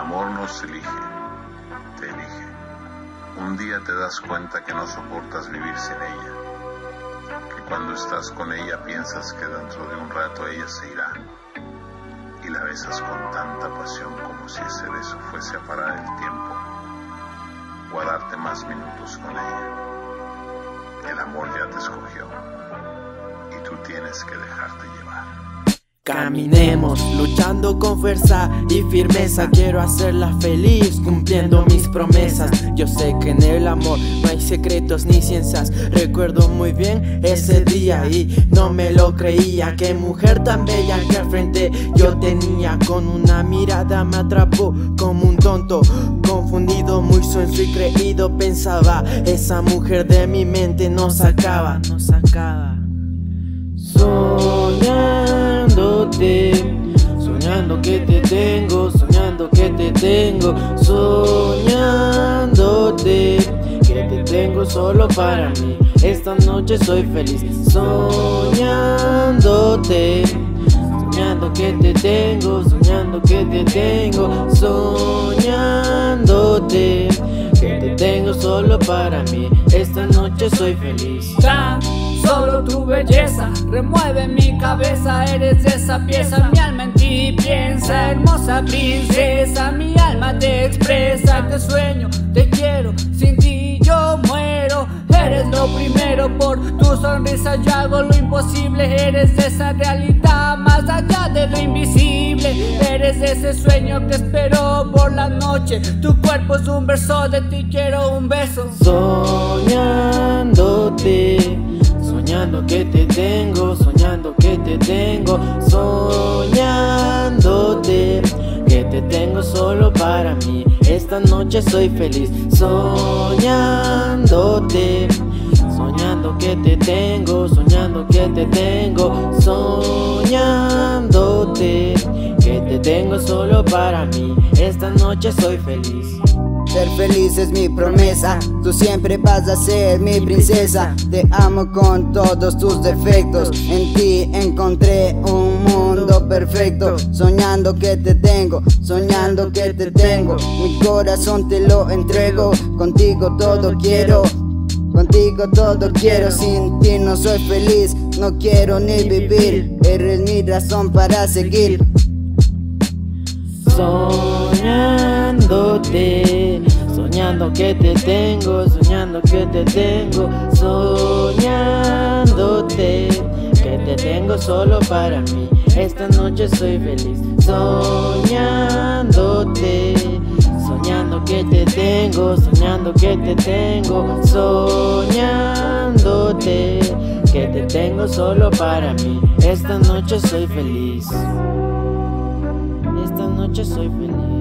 amor nos elige, te elige. Un día te das cuenta que no soportas vivir sin ella, que cuando estás con ella piensas que dentro de un rato ella se irá y la besas con tanta pasión como si ese beso fuese a parar el tiempo o a darte más minutos con ella. El amor ya te escogió y tú tienes que dejarte llevar. Caminemos luchando con fuerza y firmeza. Quiero hacerla feliz cumpliendo mis promesas. Yo sé que en el amor no hay secretos ni ciencias. Recuerdo muy bien ese día y no me lo creía. Qué mujer tan bella que al frente yo tenía. Con una mirada me atrapó como un tonto. Confundido, muy sonso y creído pensaba Esa mujer de mi mente no sacaba, no sacaba Soñando Soñándote Que te tengo solo para mí. Esta noche soy feliz Soñándote Soñando que te tengo, soñando que te tengo Soñándote Que te tengo solo para mí. Esta noche soy feliz. Solo tu belleza remueve mi cabeza Eres esa pieza, mi alma en ti piensa Hermosa princesa, mi alma te expresa Te sueño, te quiero, sin ti yo muero. Eres lo primero, por tu sonrisa yo hago lo imposible. Eres esa realidad más allá de lo invisible. Eres ese sueño que espero por la noche. Tu cuerpo es un verso, de ti quiero un beso. Soñándote Esta noche soy feliz, soñándote, soñando que te tengo, soñando que te tengo, soñándote que te tengo solo para mí. Esta noche soy feliz. Ser feliz es mi promesa, tú siempre vas a ser mi princesa. Te amo con todos tus defectos, en ti encontré un perfecto. Soñando que te tengo, soñando que te tengo. Mi corazón te lo entrego, contigo todo quiero. Contigo todo quiero, sin ti no soy feliz, no quiero ni vivir. Eres mi razón para seguir. Soñándote, soñando que te tengo, soñando que te tengo, soñándote, que te tengo solo para mí. Esta noche soy feliz, soñándote, soñando que te tengo, soñando que te tengo, soñándote, que te tengo solo para mí. Esta noche soy feliz. Esta noche soy feliz.